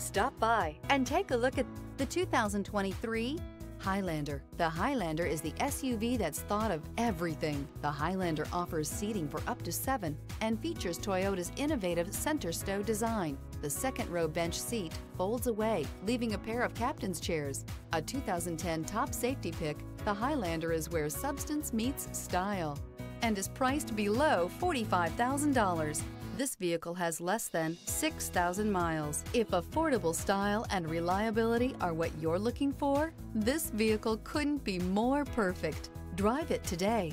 Stop by and take a look at the 2023 Highlander. The Highlander is the SUV that's thought of everything. The Highlander offers seating for up to seven and features Toyota's innovative center stow design. The second row bench seat folds away, leaving a pair of captain's chairs. A 2010 top safety pick, the Highlander is where substance meets style and is priced below $45,000. This vehicle has less than 6,000 miles. If affordable style and reliability are what you're looking for, this vehicle couldn't be more perfect. Drive it today.